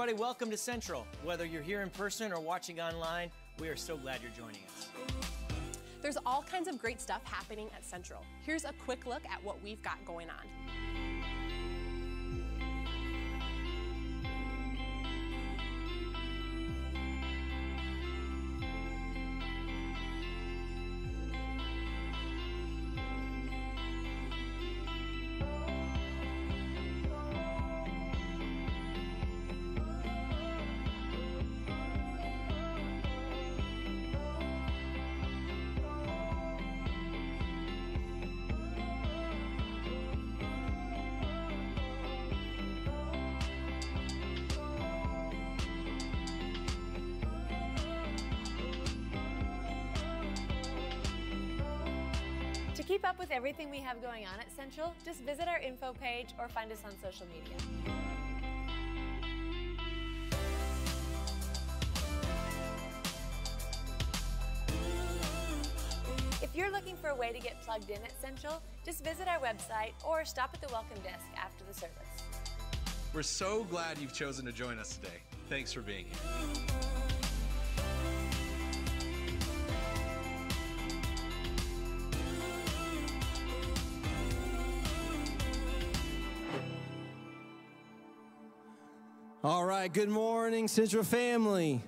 everybody. Welcome to Central. Whether you're here in person or watching online, we are so glad you're joining us. There's all kinds of great stuff happening at Central. Here's a quick look at what we've got going on. Up with everything we have going on at Central, just visit our info page or find us on social media. If you're looking for a way to get plugged in at Central, just visit our website or stop at the welcome desk after the service. We're so glad you've chosen to join us today. Thanks for being here. All right, good morning, Central family.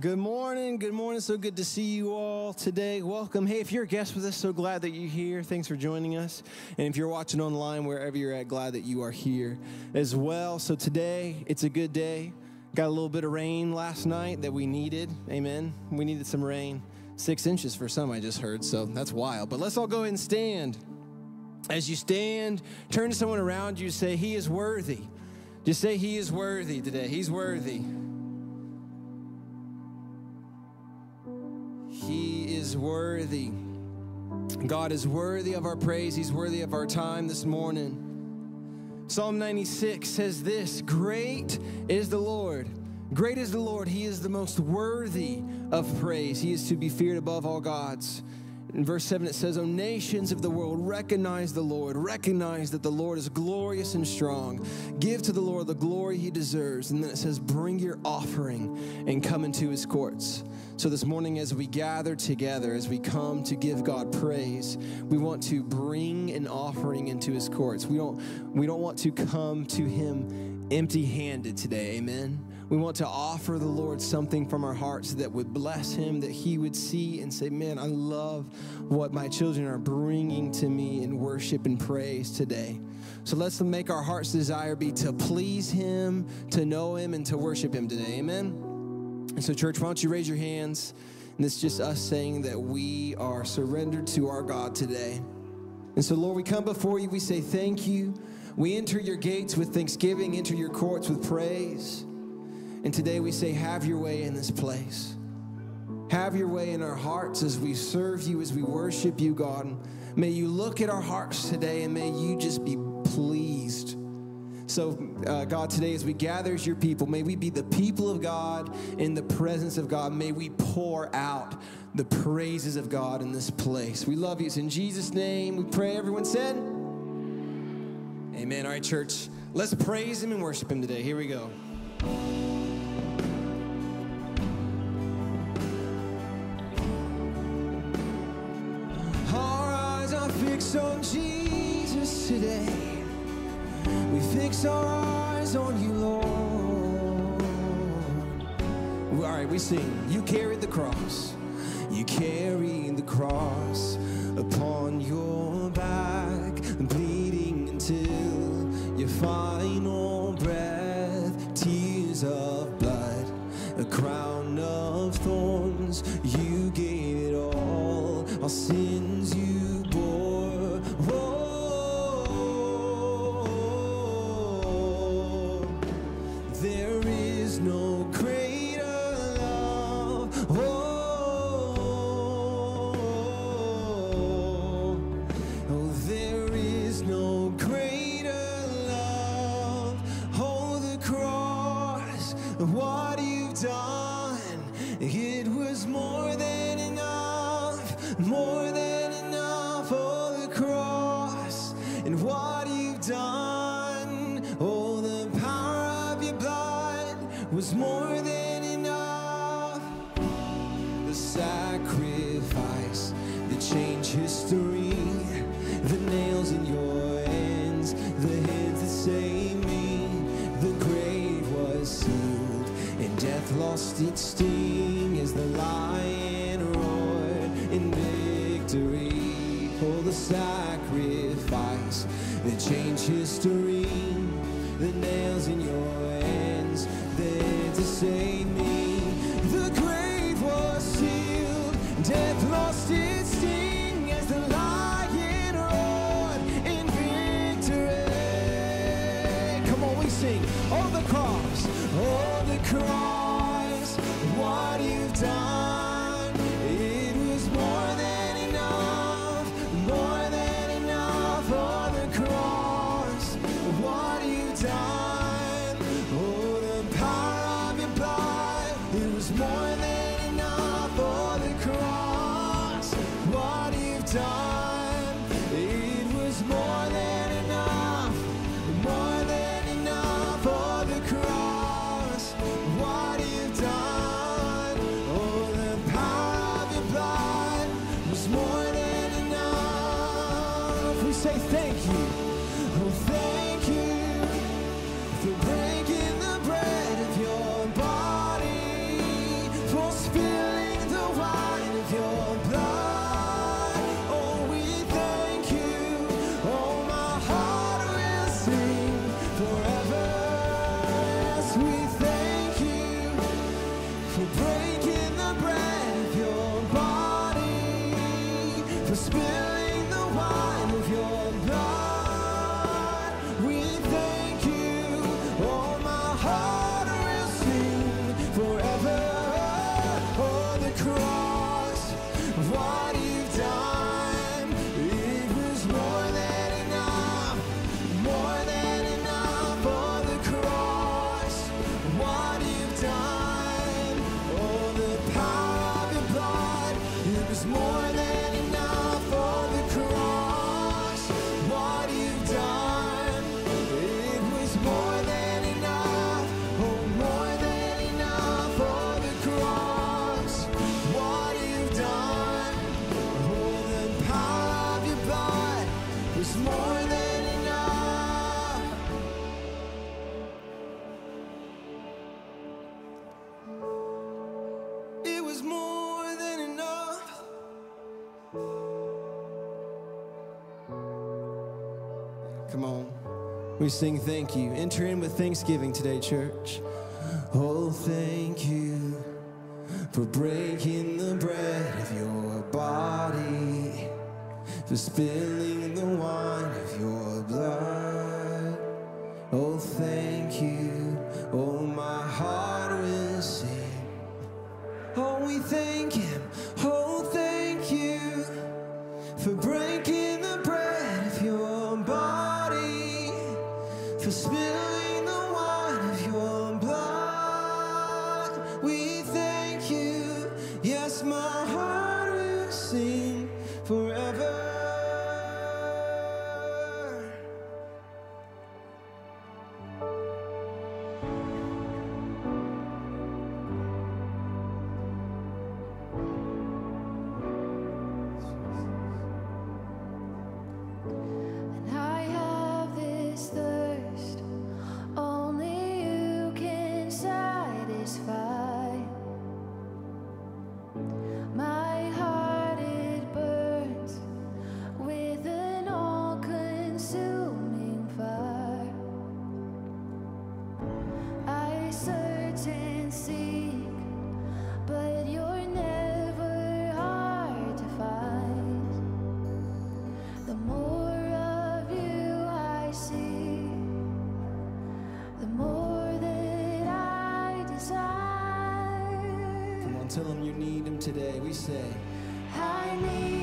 Good morning, good morning. So good to see you all today. Welcome. Hey, if you're a guest with us, so glad that you're here. Thanks for joining us. And if you're watching online, wherever you're at, glad that you are here as well. So today, it's a good day. Got a little bit of rain last night that we needed. Amen. We needed some rain. Six inches for some, I just heard. So that's wild. But let's all go ahead and stand. As you stand, turn to someone around you, say, He is worthy. Just say, He is worthy today. He's worthy. He is worthy. God is worthy of our praise. He's worthy of our time this morning. Psalm 96 says this Great is the Lord. Great is the Lord. He is the most worthy of praise. He is to be feared above all gods. In verse 7, it says, O nations of the world, recognize the Lord. Recognize that the Lord is glorious and strong. Give to the Lord the glory he deserves. And then it says, Bring your offering and come into his courts. So this morning, as we gather together, as we come to give God praise, we want to bring an offering into his courts. We don't, we don't want to come to him empty handed today. Amen. We want to offer the Lord something from our hearts that would bless him, that he would see and say, Man, I love what my children are bringing to me in worship and praise today. So let's make our heart's desire be to please him, to know him, and to worship him today. Amen. And so, church, why don't you raise your hands? And it's just us saying that we are surrendered to our God today. And so, Lord, we come before you. We say thank you. We enter your gates with thanksgiving, enter your courts with praise. And today we say, Have your way in this place. Have your way in our hearts as we serve you, as we worship you, God. May you look at our hearts today and may you just be pleased. So, uh, God, today as we gather as your people, may we be the people of God in the presence of God. May we pour out the praises of God in this place. We love you. It's in Jesus' name we pray. Everyone said, Amen. All right, church, let's praise him and worship him today. Here we go. Our eyes are fixed on Jesus today. We fix our eyes on you, Lord. All right, we sing. You carried the cross. You carried the cross upon your back, bleeding until your final breath. Of blood, a crown of thorns. You gave it all. Our sins history. we sing thank you. Enter in with thanksgiving today, church. Oh, thank you for breaking the bread of your body, for. today, we say, I need.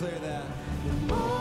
Declare that.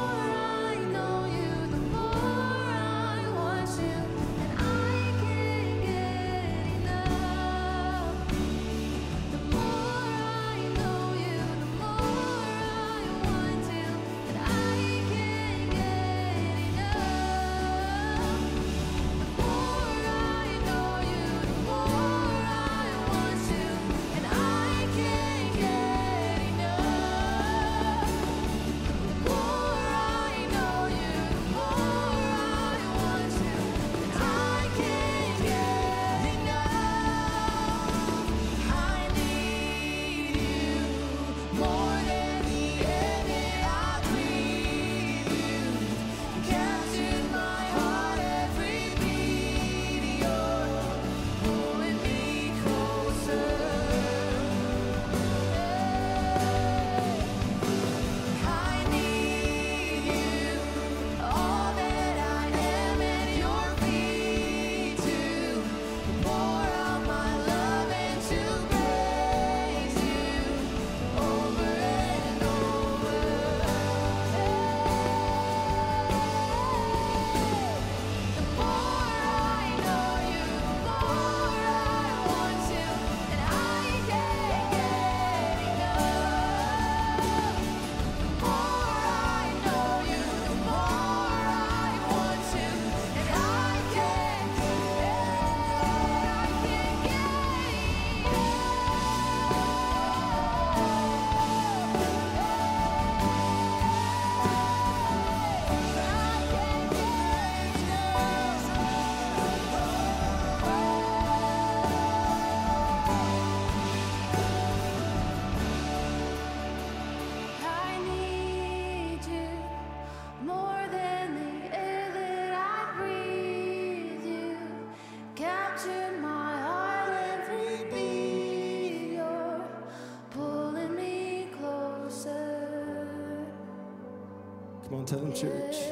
On, tell them, church.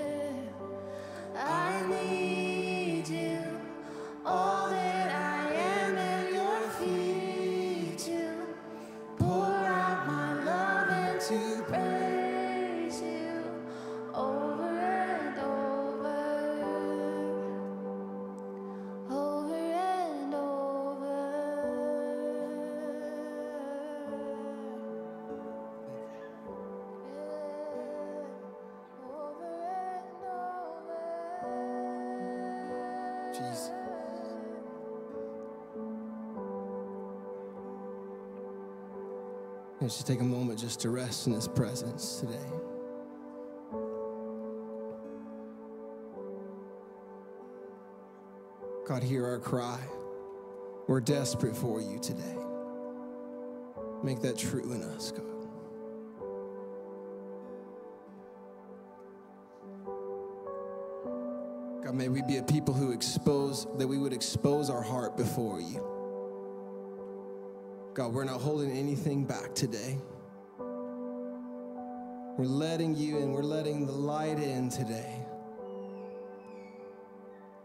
Let's just take a moment just to rest in His presence today. God, hear our cry. We're desperate for you today. Make that true in us, God. God, may we be a people who expose, that we would expose our heart before you. God, we're not holding anything back today. We're letting you in, we're letting the light in today.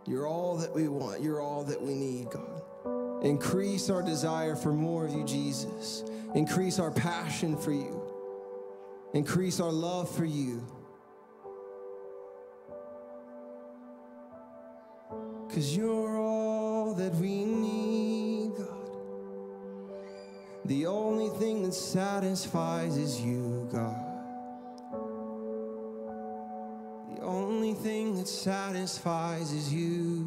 You're all that we want, you're all that we need, God. Increase our desire for more of you, Jesus. Increase our passion for you. Increase our love for you. Cause you're all that we need, The only thing that satisfies is you, God. The only thing that satisfies is you,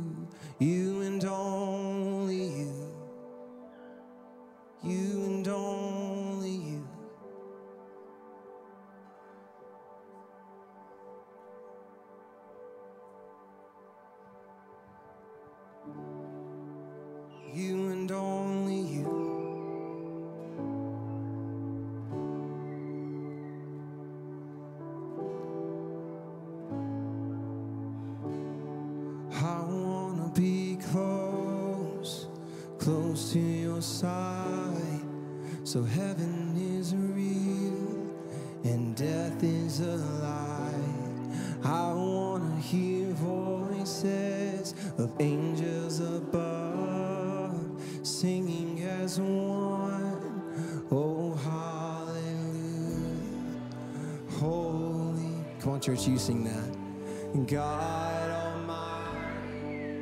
church, you sing that. God Almighty,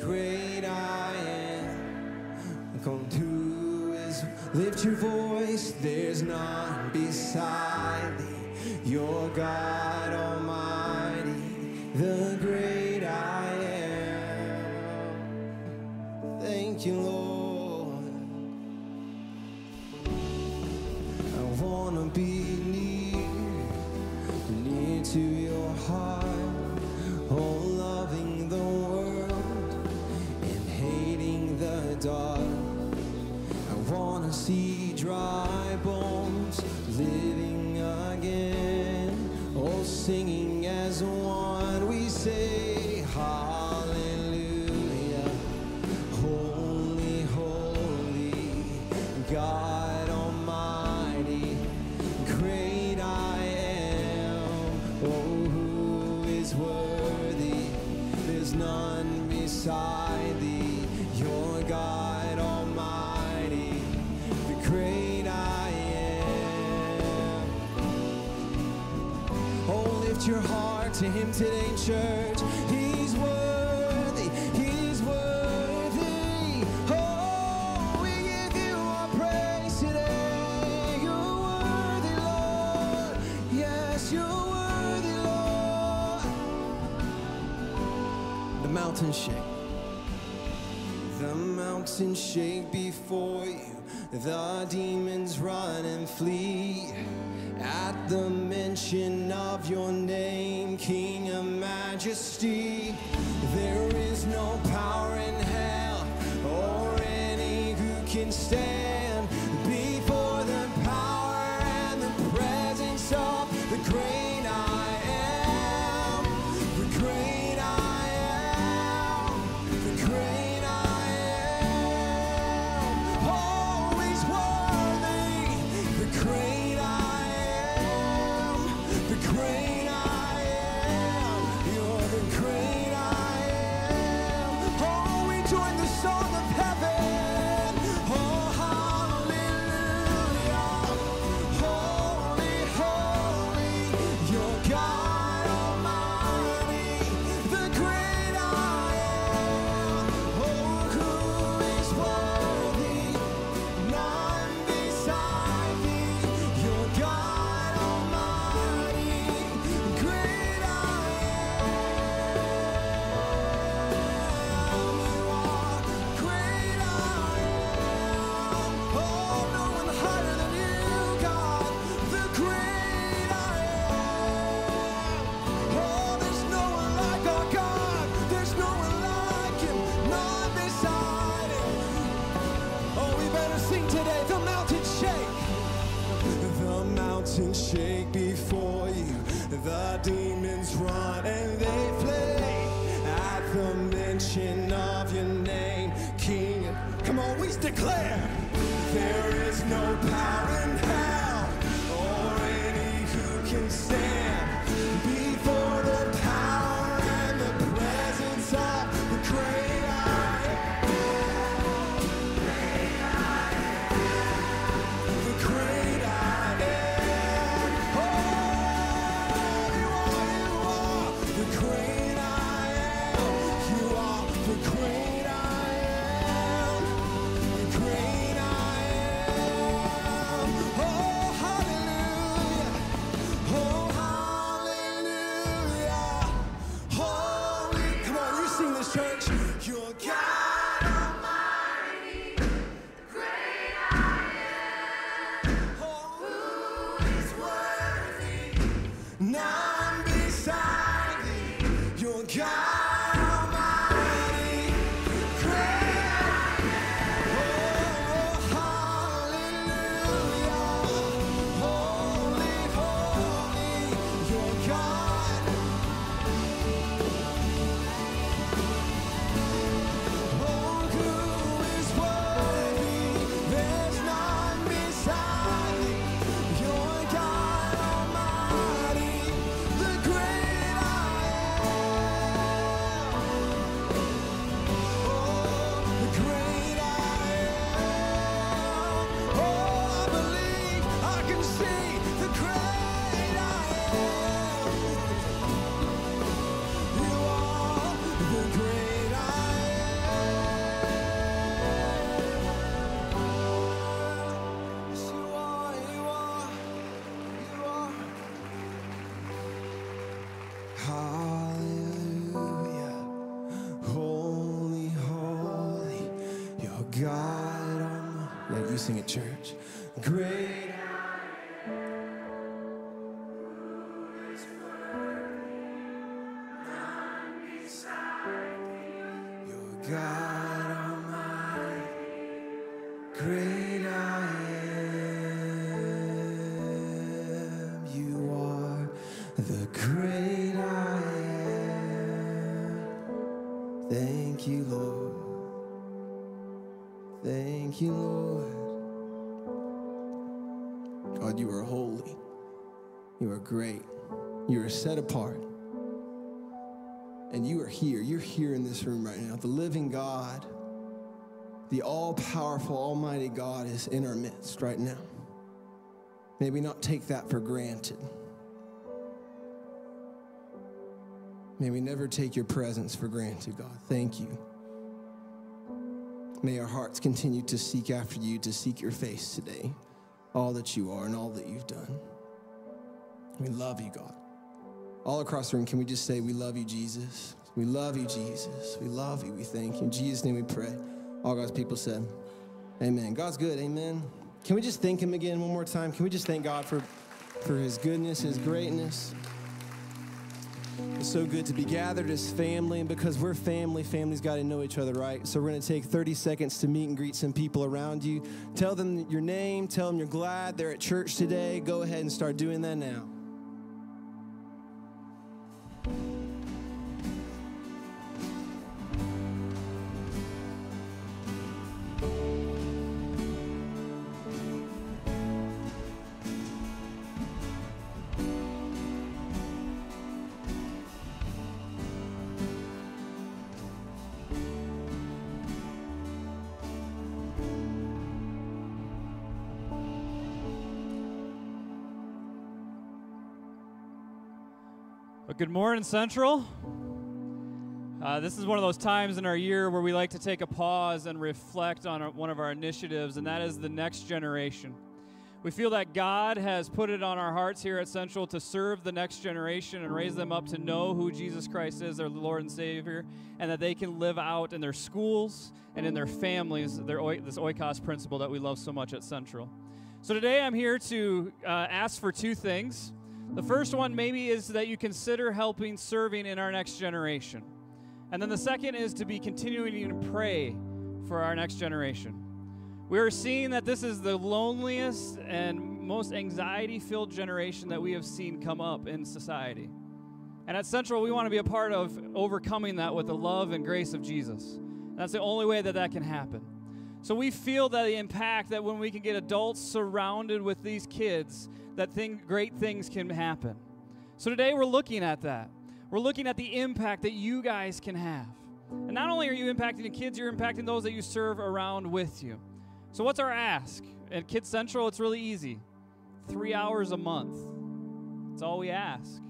great I am. Come to lift your voice. There's none beside thee. You're God Almighty, the dry bones living again. all singing to Him today, church. He's worthy. He's worthy. Oh, we give you our praise today. You're worthy, Lord. Yes, you're worthy, Lord. The mountains shake. The mountains shake before you. The demons run and flee. At the mention of your name, King of Majesty, there is no power in hell or any who can stand before the power and the presence of the great I am. The great I am. The great I am. Always worthy. The great I am. The great The demons run and they flee. At the mention of your name, King. Come on, we declare there is no power sing it, church. Set apart. And you are here. You're here in this room right now. The living God, the all powerful, almighty God is in our midst right now. May we not take that for granted. May we never take your presence for granted, God. Thank you. May our hearts continue to seek after you, to seek your face today, all that you are and all that you've done. We love you, God. All across the room, can we just say, We love you, Jesus? We love you, Jesus. We love you. We thank you. In Jesus' name we pray. All God's people said, Amen. God's good. Amen. Can we just thank him again one more time? Can we just thank God for, for his goodness, his greatness? It's so good to be gathered as family, and because we're family, families got to know each other, right? So we're going to take 30 seconds to meet and greet some people around you. Tell them your name, tell them you're glad they're at church today. Go ahead and start doing that now. Well, good morning, Central. Uh, this is one of those times in our year where we like to take a pause and reflect on one of our initiatives, and that is the next generation. We feel that God has put it on our hearts here at Central to serve the next generation and raise them up to know who Jesus Christ is, their Lord and Savior, and that they can live out in their schools and in their families their, this oikos principle that we love so much at Central. So today I'm here to uh, ask for two things. The first one maybe is that you consider helping serving in our next generation. And then the second is to be continuing to pray for our next generation. We are seeing that this is the loneliest and most anxiety filled generation that we have seen come up in society. And at Central, we want to be a part of overcoming that with the love and grace of Jesus. That's the only way that that can happen. So we feel that the impact that when we can get adults surrounded with these kids, that thing, great things can happen. So today we're looking at that. We're looking at the impact that you guys can have. And not only are you impacting the kids, you're impacting those that you serve around with you. So what's our ask? At Kids Central, it's really easy. Three hours a month. That's all we ask.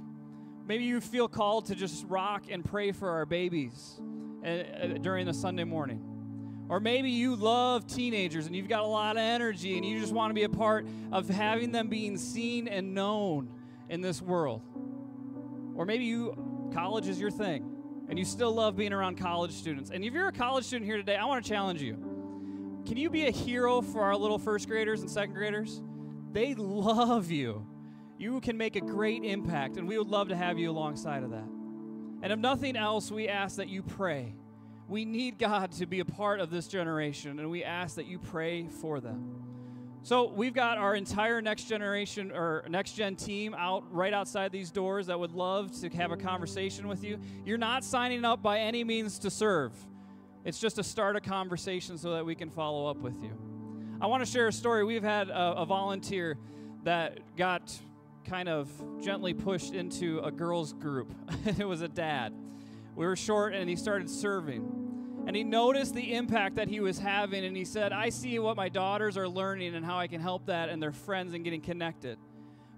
Maybe you feel called to just rock and pray for our babies uh, uh, during the Sunday morning. Or maybe you love teenagers and you've got a lot of energy and you just want to be a part of having them being seen and known in this world. Or maybe you college is your thing and you still love being around college students. And if you're a college student here today, I want to challenge you. Can you be a hero for our little first graders and second graders? They love you. You can make a great impact, and we would love to have you alongside of that. And if nothing else, we ask that you pray. We need God to be a part of this generation, and we ask that you pray for them. So we've got our entire next generation or next gen team out right outside these doors that would love to have a conversation with you. You're not signing up by any means to serve. It's just to start a conversation so that we can follow up with you. I want to share a story. We've had a, a volunteer that got kind of gently pushed into a girls' group. it was a dad. We were short and he started serving. And he noticed the impact that he was having, and he said, I see what my daughters are learning and how I can help that and their friends and getting connected.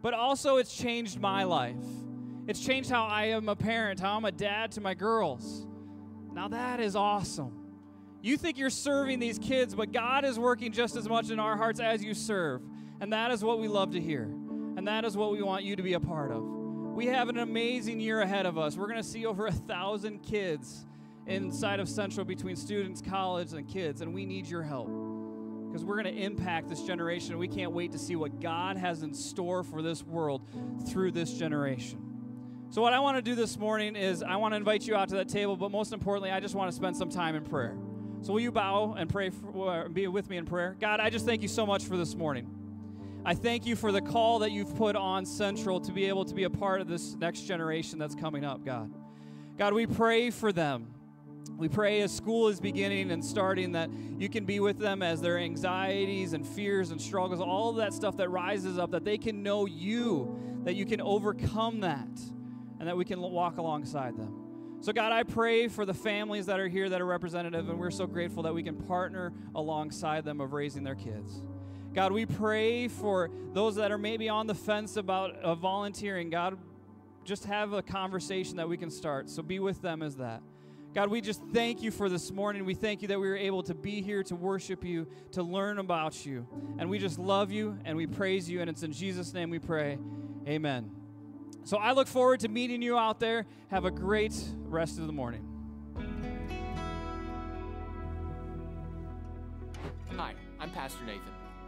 But also, it's changed my life. It's changed how I am a parent, how I'm a dad to my girls. Now, that is awesome. You think you're serving these kids, but God is working just as much in our hearts as you serve. And that is what we love to hear. And that is what we want you to be a part of. We have an amazing year ahead of us. We're going to see over a thousand kids inside of Central between students, college, and kids, and we need your help. because we're going to impact this generation. We can't wait to see what God has in store for this world through this generation. So, what I want to do this morning is I want to invite you out to that table, but most importantly, I just want to spend some time in prayer. So, will you bow and pray, for, uh, be with me in prayer? God, I just thank you so much for this morning. I thank you for the call that you've put on Central to be able to be a part of this next generation that's coming up, God. God, we pray for them. We pray as school is beginning and starting that you can be with them as their anxieties and fears and struggles, all of that stuff that rises up, that they can know you, that you can overcome that, and that we can walk alongside them. So, God, I pray for the families that are here that are representative, and we're so grateful that we can partner alongside them of raising their kids. God, we pray for those that are maybe on the fence about uh, volunteering. God, just have a conversation that we can start. So be with them as that. God, we just thank you for this morning. We thank you that we were able to be here to worship you, to learn about you. And we just love you and we praise you. And it's in Jesus' name we pray. Amen. So I look forward to meeting you out there. Have a great rest of the morning. Hi, I'm Pastor Nathan.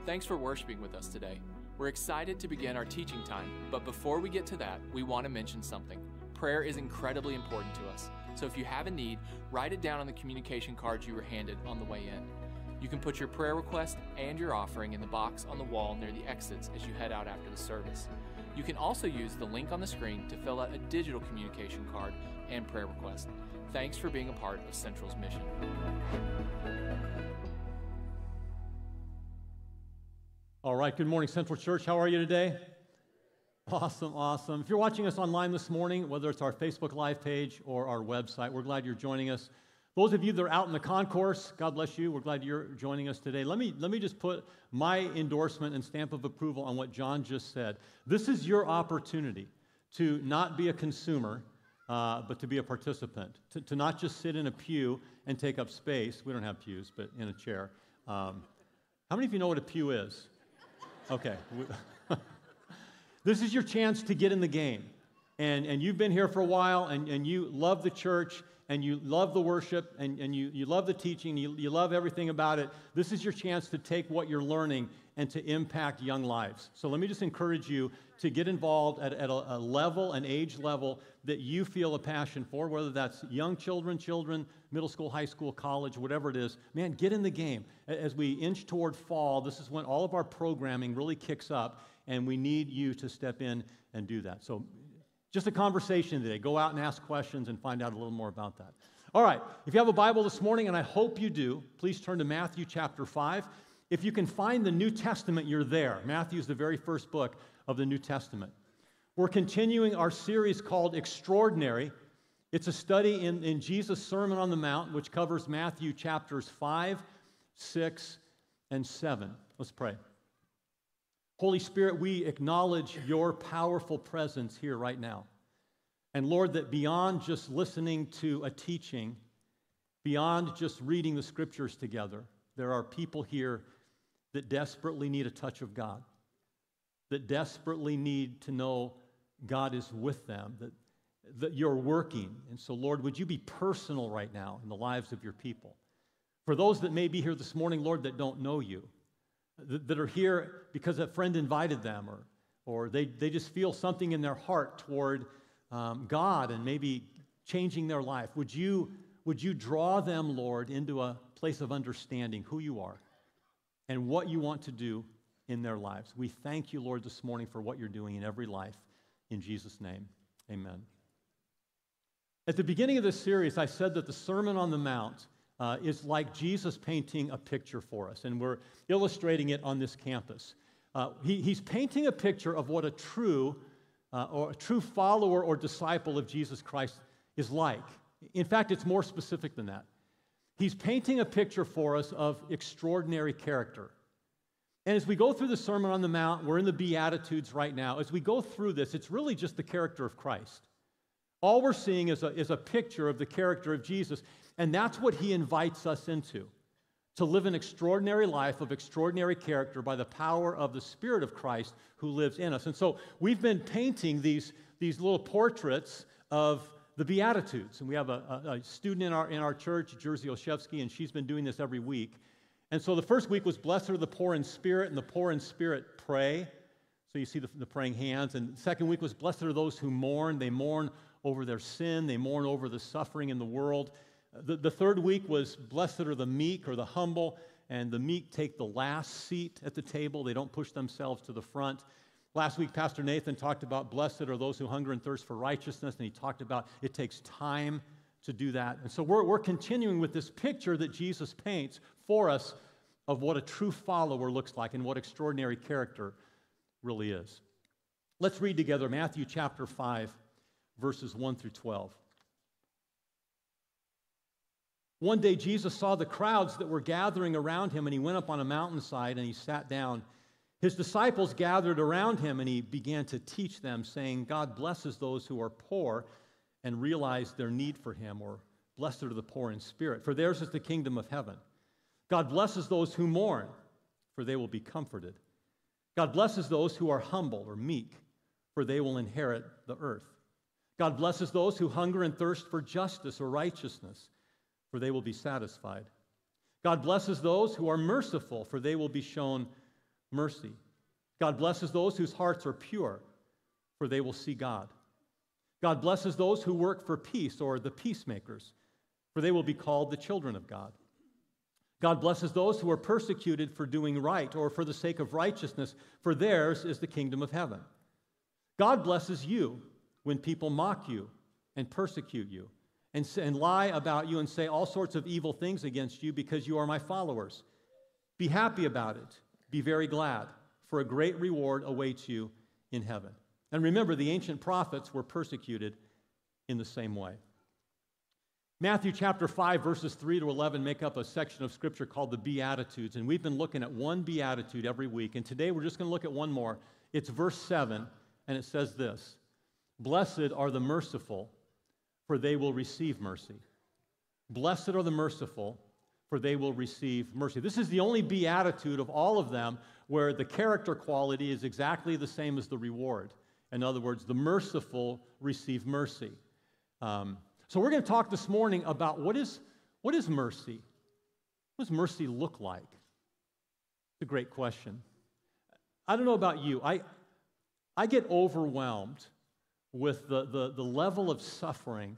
Thanks for worshiping with us today. We're excited to begin our teaching time, but before we get to that, we want to mention something. Prayer is incredibly important to us, so if you have a need, write it down on the communication cards you were handed on the way in. You can put your prayer request and your offering in the box on the wall near the exits as you head out after the service. You can also use the link on the screen to fill out a digital communication card and prayer request. Thanks for being a part of Central's mission. All right, good morning, Central Church. How are you today? Awesome, awesome. If you're watching us online this morning, whether it's our Facebook Live page or our website, we're glad you're joining us. Those of you that are out in the concourse, God bless you. We're glad you're joining us today. Let me, let me just put my endorsement and stamp of approval on what John just said. This is your opportunity to not be a consumer, uh, but to be a participant, to, to not just sit in a pew and take up space. We don't have pews, but in a chair. Um, how many of you know what a pew is? Okay. This is your chance to get in the game. And, and you've been here for a while and, and you love the church and you love the worship and, and you, you love the teaching, you, you love everything about it. This is your chance to take what you're learning and to impact young lives. So let me just encourage you to get involved at, at a, a level, an age level that you feel a passion for, whether that's young children, children, middle school, high school, college, whatever it is. Man, get in the game. As we inch toward fall, this is when all of our programming really kicks up, and we need you to step in and do that. So just a conversation today. Go out and ask questions and find out a little more about that. All right, if you have a Bible this morning, and I hope you do, please turn to Matthew chapter 5. If you can find the New Testament, you're there. Matthew is the very first book of the New Testament. We're continuing our series called Extraordinary. It's a study in, in Jesus' Sermon on the Mount, which covers Matthew chapters 5, 6, and 7. Let's pray. Holy Spirit, we acknowledge your powerful presence here right now. And Lord, that beyond just listening to a teaching, beyond just reading the scriptures together, there are people here that desperately need a touch of God, that desperately need to know God is with them, that, that you're working. And so, Lord, would you be personal right now in the lives of your people? For those that may be here this morning, Lord, that don't know you, that, that are here because a friend invited them, or, or they, they just feel something in their heart toward um, God and maybe changing their life, would you, would you draw them, Lord, into a place of understanding who you are and what you want to do in their lives? We thank you, Lord, this morning for what you're doing in every life. In Jesus' name, amen. At the beginning of this series, I said that the Sermon on the Mount uh, is like Jesus painting a picture for us, and we're illustrating it on this campus. Uh, he, he's painting a picture of what a true uh, or a true follower or disciple of Jesus Christ is like. In fact, it's more specific than that. He's painting a picture for us of extraordinary character. And as we go through the Sermon on the Mount, we're in the Beatitudes right now. As we go through this, it's really just the character of Christ. All we're seeing is a, is a picture of the character of Jesus, and that's what he invites us into to live an extraordinary life of extraordinary character by the power of the Spirit of Christ who lives in us. And so we've been painting these, these little portraits of the Beatitudes. And we have a, a, a student in our, in our church, Jersey Olszewski, and she's been doing this every week. And so the first week was blessed are the poor in spirit, and the poor in spirit pray. So you see the, the praying hands. And the second week was blessed are those who mourn. They mourn over their sin, they mourn over the suffering in the world. The, the third week was blessed are the meek or the humble, and the meek take the last seat at the table. They don't push themselves to the front. Last week, Pastor Nathan talked about blessed are those who hunger and thirst for righteousness, and he talked about it takes time to do that. And so we're, we're continuing with this picture that Jesus paints for us of what a true follower looks like and what extraordinary character really is. Let's read together Matthew chapter 5, verses 1 through 12. One day, Jesus saw the crowds that were gathering around him, and he went up on a mountainside and he sat down. His disciples gathered around him, and he began to teach them, saying, God blesses those who are poor and realize their need for him, or blessed are the poor in spirit, for theirs is the kingdom of heaven. God blesses those who mourn, for they will be comforted. God blesses those who are humble or meek, for they will inherit the earth. God blesses those who hunger and thirst for justice or righteousness, for they will be satisfied. God blesses those who are merciful, for they will be shown mercy. God blesses those whose hearts are pure, for they will see God. God blesses those who work for peace, or the peacemakers, for they will be called the children of God. God blesses those who are persecuted for doing right or for the sake of righteousness, for theirs is the kingdom of heaven. God blesses you when people mock you and persecute you and, and lie about you and say all sorts of evil things against you because you are my followers. Be happy about it. Be very glad, for a great reward awaits you in heaven. And remember, the ancient prophets were persecuted in the same way. Matthew chapter 5, verses 3 to 11 make up a section of scripture called the Beatitudes. And we've been looking at one Beatitude every week. And today we're just going to look at one more. It's verse 7, and it says this Blessed are the merciful, for they will receive mercy. Blessed are the merciful, for they will receive mercy. This is the only beatitude of all of them where the character quality is exactly the same as the reward. In other words, the merciful receive mercy. Um, so we're going to talk this morning about what is, what is mercy? What does mercy look like? It's a great question. I don't know about you. I, I get overwhelmed with the, the, the level of suffering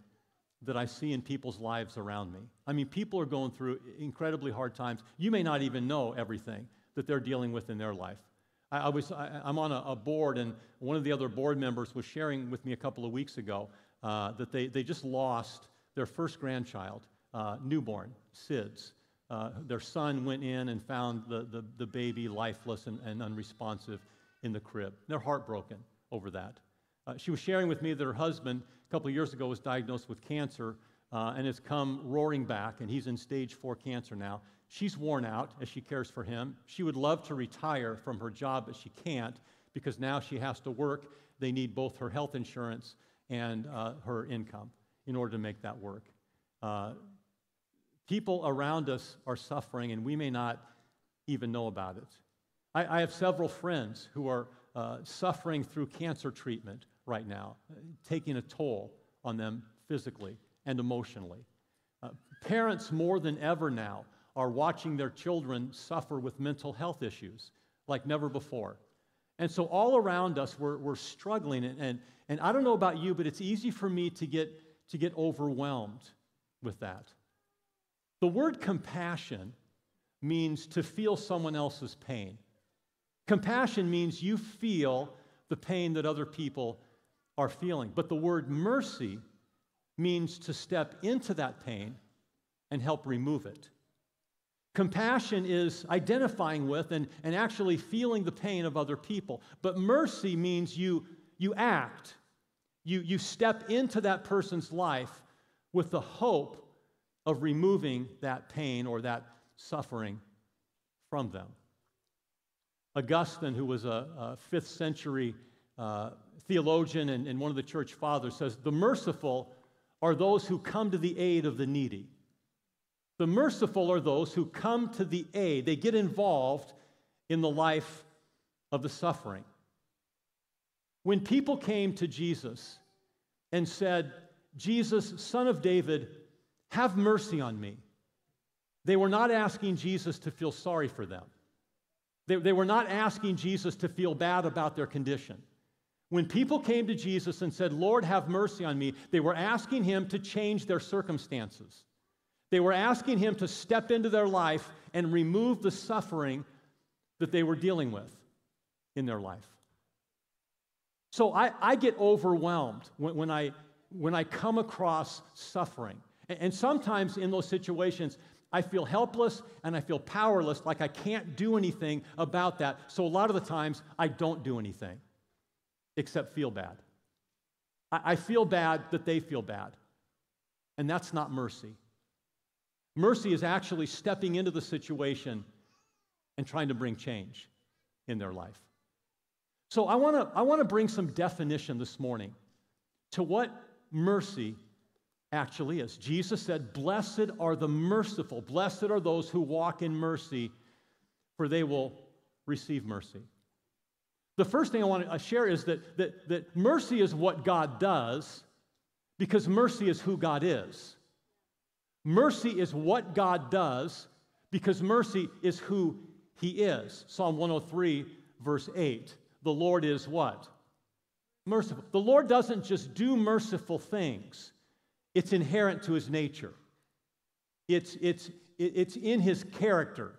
that I see in people's lives around me. I mean, people are going through incredibly hard times. You may not even know everything that they're dealing with in their life. I, I was, I, am on a, a, board, and one of the other board members was sharing with me a couple of weeks ago uh, that they, they just lost their first grandchild, uh, newborn, SIDS. Uh, their son went in and found the, the, the baby lifeless and, and, unresponsive in the crib. They're heartbroken over that. Uh, she was sharing with me that her husband, a couple of years ago, was diagnosed with cancer uh, and has come roaring back, and he's in stage four cancer now. She's worn out as she cares for him. She would love to retire from her job, but she can't because now she has to work. They need both her health insurance and uh, her income in order to make that work. Uh, people around us are suffering, and we may not even know about it. I, I have several friends who are uh, suffering through cancer treatment right now, taking a toll on them physically and emotionally. Uh, parents, more than ever now, are watching their children suffer with mental health issues like never before. And so, all around us, we're, we're struggling. And, and, and I don't know about you, but it's easy for me to get, to get overwhelmed with that. The word compassion means to feel someone else's pain. Compassion means you feel the pain that other people are feeling. But the word mercy means to step into that pain and help remove it. Compassion is identifying with and, and actually feeling the pain of other people. But mercy means you, you act, you, you step into that person's life with the hope of removing that pain or that suffering from them. Augustine, who was a, a fifth century uh, theologian and, and one of the church fathers, says, The merciful are those who come to the aid of the needy. The merciful are those who come to the aid, they get involved in the life of the suffering. When people came to Jesus and said, Jesus, son of David, have mercy on me. They were not asking Jesus to feel sorry for them. They, they were not asking Jesus to feel bad about their condition. When people came to Jesus and said, Lord, have mercy on me, they were asking him to change their circumstances. They were asking him to step into their life and remove the suffering that they were dealing with in their life. So I, I get overwhelmed when, when, I, when I come across suffering. And, and sometimes in those situations, I feel helpless and I feel powerless, like I can't do anything about that. So a lot of the times, I don't do anything except feel bad. I, I feel bad that they feel bad. And that's not mercy. Mercy is actually stepping into the situation and trying to bring change in their life. So I want to I want to bring some definition this morning to what mercy actually is. Jesus said, "Blessed are the merciful. Blessed are those who walk in mercy, for they will receive mercy." The first thing I want to share is that, that, that mercy is what God does because mercy is who God is. Mercy is what God does because mercy is who He is. Psalm 103, verse 8. The Lord is what? Merciful. The Lord doesn't just do merciful things, it's inherent to His nature, it's, it's, it's in His character.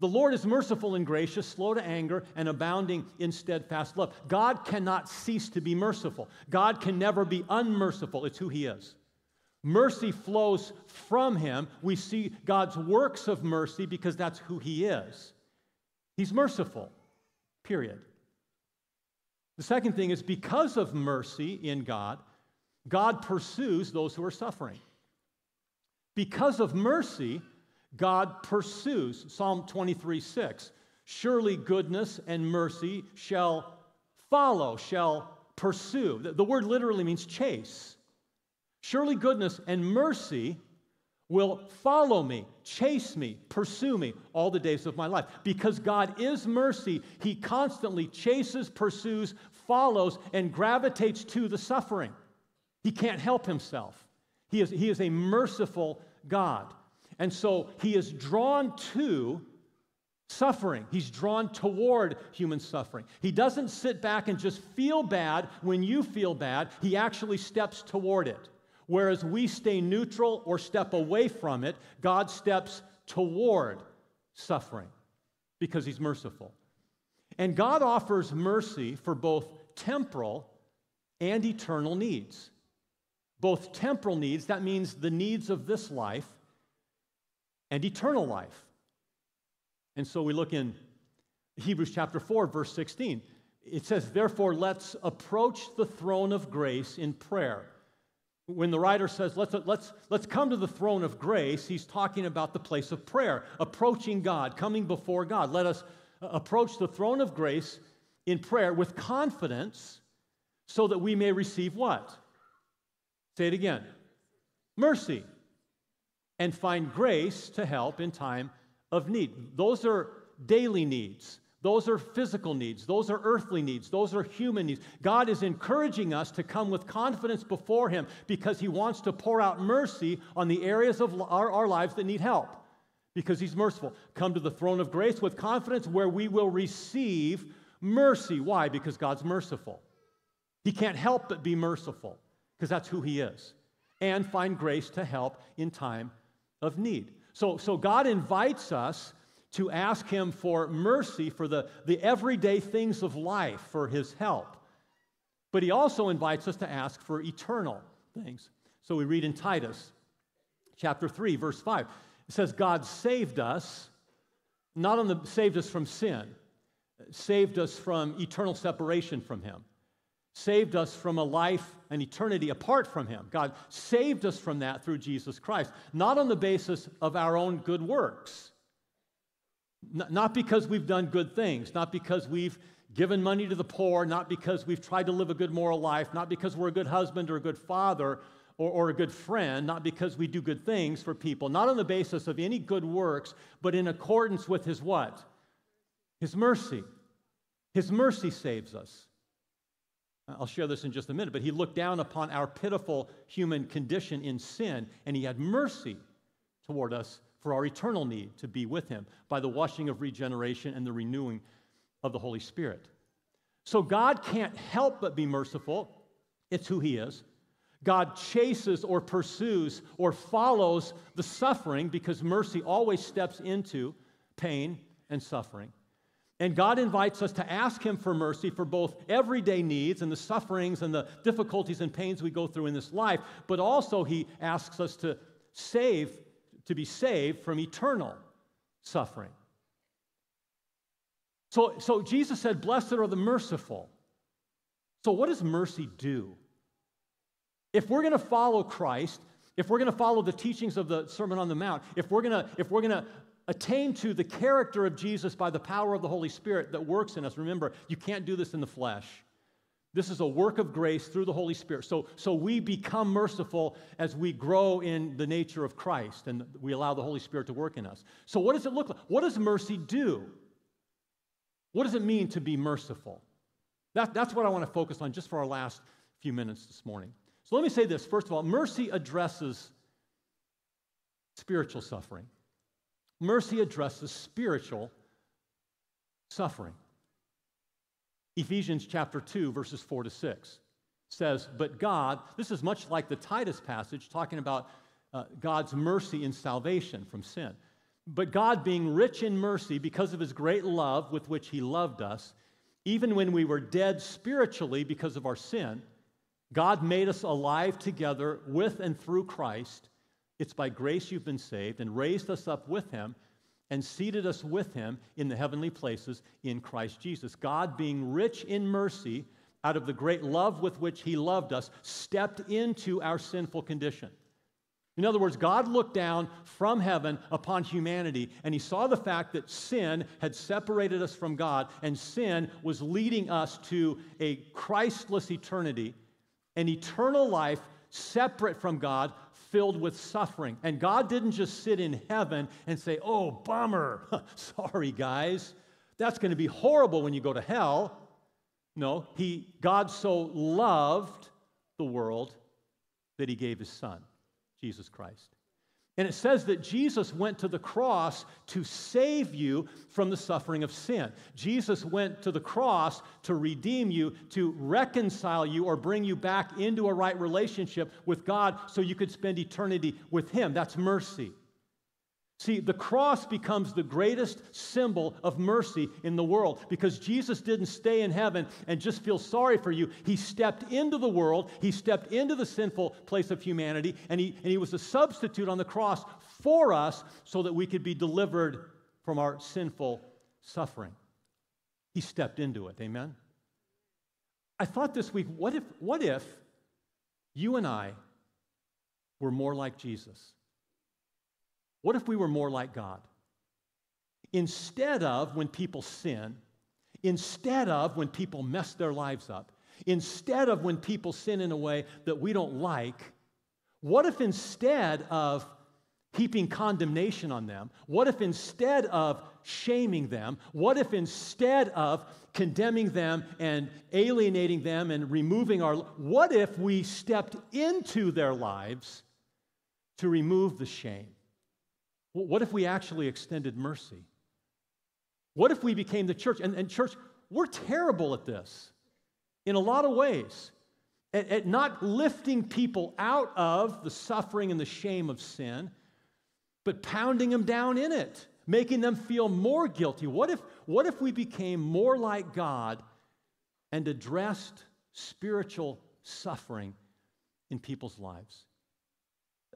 The Lord is merciful and gracious, slow to anger, and abounding in steadfast love. God cannot cease to be merciful. God can never be unmerciful. It's who He is. Mercy flows from Him. We see God's works of mercy because that's who He is. He's merciful, period. The second thing is because of mercy in God, God pursues those who are suffering. Because of mercy, God pursues. Psalm 23 6. Surely goodness and mercy shall follow, shall pursue. The, the word literally means chase. Surely goodness and mercy will follow me, chase me, pursue me all the days of my life. Because God is mercy, He constantly chases, pursues, follows, and gravitates to the suffering. He can't help Himself. He is, he is a merciful God. And so he is drawn to suffering. He's drawn toward human suffering. He doesn't sit back and just feel bad when you feel bad, he actually steps toward it. Whereas we stay neutral or step away from it, God steps toward suffering because he's merciful. And God offers mercy for both temporal and eternal needs. Both temporal needs, that means the needs of this life, and eternal life. And so we look in Hebrews chapter 4, verse 16. It says, Therefore, let's approach the throne of grace in prayer. When the writer says, let's, let's, let's come to the throne of grace, he's talking about the place of prayer, approaching God, coming before God. Let us approach the throne of grace in prayer with confidence so that we may receive what? Say it again mercy and find grace to help in time of need. Those are daily needs. Those are physical needs. Those are earthly needs. Those are human needs. God is encouraging us to come with confidence before Him because He wants to pour out mercy on the areas of our, our lives that need help because He's merciful. Come to the throne of grace with confidence where we will receive mercy. Why? Because God's merciful. He can't help but be merciful because that's who He is. And find grace to help in time of need. So, so God invites us to ask Him for mercy for the, the everyday things of life, for His help. But He also invites us to ask for eternal things. So we read in Titus chapter 3, verse 5. It says, God saved us, not on the saved us from sin, saved us from eternal separation from Him saved us from a life and eternity apart from Him. God saved us from that through Jesus Christ, not on the basis of our own good works, not because we've done good things, not because we've given money to the poor, not because we've tried to live a good moral life, not because we're a good husband or a good father or, or a good friend, not because we do good things for people, not on the basis of any good works, but in accordance with His what? His mercy. His mercy saves us. I'll share this in just a minute, but he looked down upon our pitiful human condition in sin, and he had mercy toward us for our eternal need to be with Him by the washing of regeneration and the renewing of the Holy Spirit. So God can't help but be merciful, it's who He is. God chases or pursues or follows the suffering because mercy always steps into pain and suffering. And God invites us to ask Him for mercy for both everyday needs and the sufferings and the difficulties and pains we go through in this life, but also He asks us to save, to be saved from eternal suffering. So, so Jesus said, Blessed are the merciful. So, what does mercy do? If we're going to follow Christ, if we're going to follow the teachings of the Sermon on the Mount, if we're going to, if we're going to attain to the character of Jesus by the power of the Holy Spirit that works in us, remember, you can't do this in the flesh. This is a work of grace through the Holy Spirit. So, so we become merciful as we grow in the nature of Christ and we allow the Holy Spirit to work in us. So, what does it look like? What does mercy do? What does it mean to be merciful? That, that's what I want to focus on just for our last few minutes this morning. So let me say this first of all, mercy addresses spiritual suffering. Mercy addresses spiritual suffering. Ephesians chapter 2, verses 4 to 6 says, But God, this is much like the Titus passage talking about uh, God's mercy in salvation from sin. But God, being rich in mercy because of his great love with which he loved us, even when we were dead spiritually because of our sin, God made us alive together with and through Christ. It's by grace you've been saved, and raised us up with him and seated us with him in the heavenly places in Christ Jesus. God, being rich in mercy, out of the great love with which he loved us, stepped into our sinful condition. In other words, God looked down from heaven upon humanity and he saw the fact that sin had separated us from God and sin was leading us to a Christless eternity, an eternal life separate from God, filled with suffering. And God didn't just sit in heaven and say, Oh, bummer. Sorry, guys. That's going to be horrible when you go to hell. No, he, God so loved the world that he gave his son. Jesus Christ. And it says that Jesus went to the cross to save you from the suffering of sin. Jesus went to the cross to redeem you, to reconcile you, or bring you back into a right relationship with God so you could spend eternity with Him. That's mercy. See, the cross becomes the greatest symbol of mercy in the world because Jesus didn't stay in heaven and just feel sorry for you. He stepped into the world, He stepped into the sinful place of humanity, and He, and he was a substitute on the cross for us so that we could be delivered from our sinful suffering. He stepped into it. Amen? I thought this week, what if, what if you and I were more like Jesus? What if we were more like God? Instead of when people sin, instead of when people mess their lives up, instead of when people sin in a way that we don't like, what if instead of heaping condemnation on them, what if instead of shaming them, what if instead of condemning them and alienating them and removing our, what if we stepped into their lives to remove the shame? What if we actually extended mercy? What if we became the church? And, and church, we're terrible at this in a lot of ways, at, at not lifting people out of the suffering and the shame of sin, but pounding them down in it, making them feel more guilty. What if, what if we became more like God and addressed spiritual suffering in people's lives?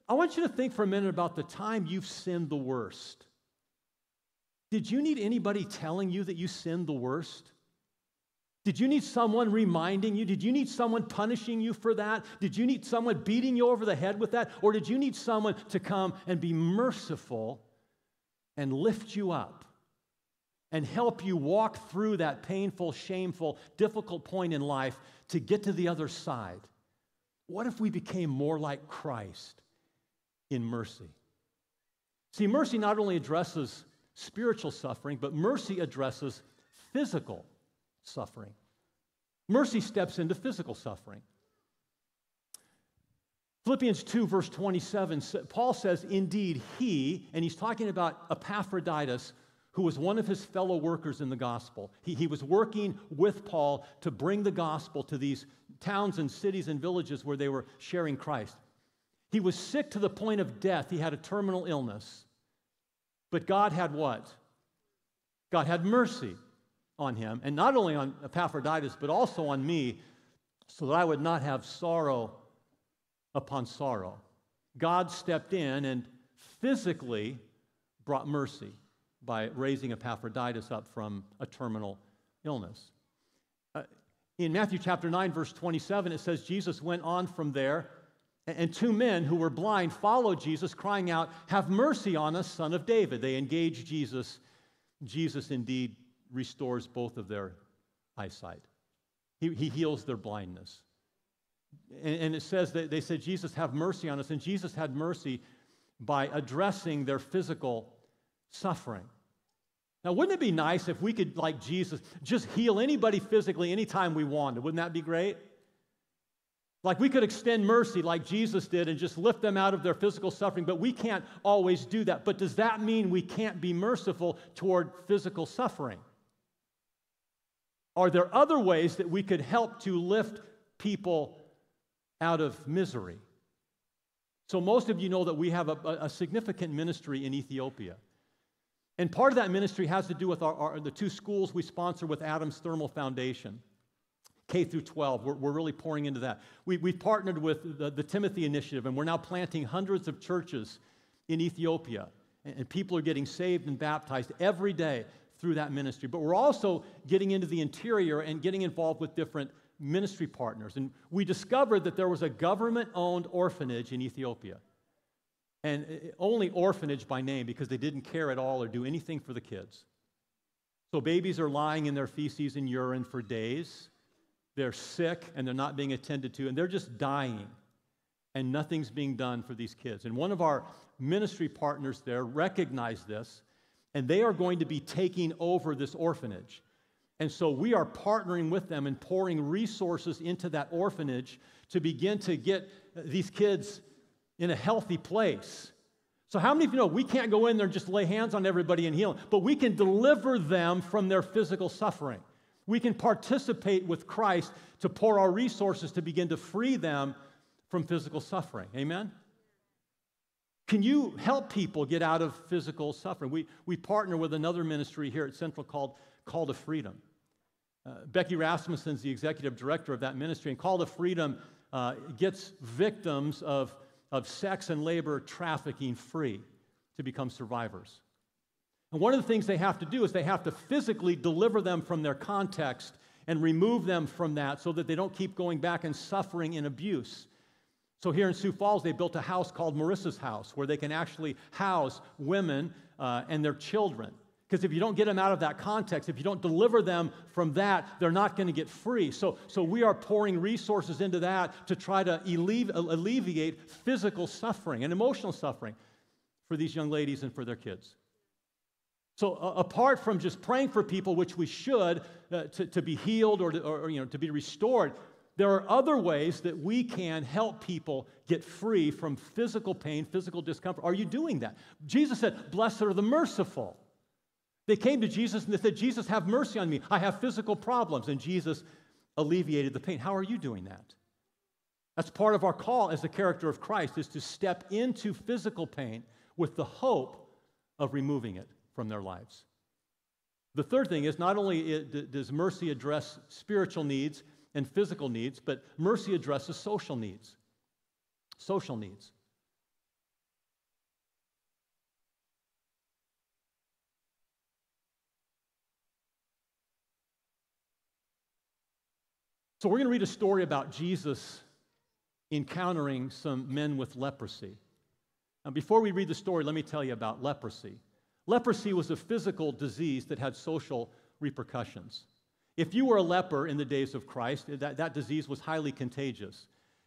I want you to think for a minute about the time you've sinned the worst. Did you need anybody telling you that you sinned the worst? Did you need someone reminding you? Did you need someone punishing you for that? Did you need someone beating you over the head with that? Or did you need someone to come and be merciful and lift you up and help you walk through that painful, shameful, difficult point in life to get to the other side? What if we became more like Christ? In mercy. See, mercy not only addresses spiritual suffering, but mercy addresses physical suffering. Mercy steps into physical suffering. Philippians 2, verse 27, Paul says, Indeed, he, and he's talking about Epaphroditus, who was one of his fellow workers in the gospel. He, he was working with Paul to bring the gospel to these towns and cities and villages where they were sharing Christ. He was sick to the point of death. He had a terminal illness. But God had what? God had mercy on him, and not only on Epaphroditus, but also on me, so that I would not have sorrow upon sorrow. God stepped in and physically brought mercy by raising Epaphroditus up from a terminal illness. Uh, in Matthew chapter 9, verse 27, it says Jesus went on from there, and two men who were blind followed Jesus, crying out, Have mercy on us, son of David. They engaged Jesus. Jesus indeed restores both of their eyesight, he, he heals their blindness. And, and it says that they said, Jesus, have mercy on us. And Jesus had mercy by addressing their physical suffering. Now, wouldn't it be nice if we could, like Jesus, just heal anybody physically anytime we wanted? Wouldn't that be great? Like we could extend mercy like Jesus did and just lift them out of their physical suffering, but we can't always do that. But does that mean we can't be merciful toward physical suffering? Are there other ways that we could help to lift people out of misery? So, most of you know that we have a, a significant ministry in Ethiopia. And part of that ministry has to do with our, our, the two schools we sponsor with Adams Thermal Foundation. K through 12, we're, we're really pouring into that. We, we've partnered with the, the Timothy Initiative, and we're now planting hundreds of churches in Ethiopia. And, and people are getting saved and baptized every day through that ministry. But we're also getting into the interior and getting involved with different ministry partners. And we discovered that there was a government owned orphanage in Ethiopia. And uh, only orphanage by name because they didn't care at all or do anything for the kids. So babies are lying in their feces and urine for days. They're sick and they're not being attended to, and they're just dying. And nothing's being done for these kids. And one of our ministry partners there recognized this, and they are going to be taking over this orphanage. And so we are partnering with them and pouring resources into that orphanage to begin to get these kids in a healthy place. So, how many of you know we can't go in there and just lay hands on everybody and heal them, but we can deliver them from their physical suffering? We can participate with Christ to pour our resources to begin to free them from physical suffering. Amen? Can you help people get out of physical suffering? We, we partner with another ministry here at Central called Call to Freedom. Uh, Becky Rasmussen's the executive director of that ministry, and Call to Freedom uh, gets victims of, of sex and labor trafficking free to become survivors. And one of the things they have to do is they have to physically deliver them from their context and remove them from that so that they don't keep going back and suffering in abuse. So here in Sioux Falls, they built a house called Marissa's House where they can actually house women uh, and their children. Because if you don't get them out of that context, if you don't deliver them from that, they're not going to get free. So, so we are pouring resources into that to try to allevi- alleviate physical suffering and emotional suffering for these young ladies and for their kids. So, uh, apart from just praying for people, which we should, uh, to, to be healed or, to, or you know, to be restored, there are other ways that we can help people get free from physical pain, physical discomfort. Are you doing that? Jesus said, Blessed are the merciful. They came to Jesus and they said, Jesus, have mercy on me. I have physical problems. And Jesus alleviated the pain. How are you doing that? That's part of our call as the character of Christ is to step into physical pain with the hope of removing it from their lives. The third thing is not only does mercy address spiritual needs and physical needs, but mercy addresses social needs. Social needs. So, we're going to read a story about Jesus encountering some men with leprosy. Now, before we read the story, let me tell you about leprosy. Leprosy was a physical disease that had social repercussions. If you were a leper in the days of Christ, that, that disease was highly contagious.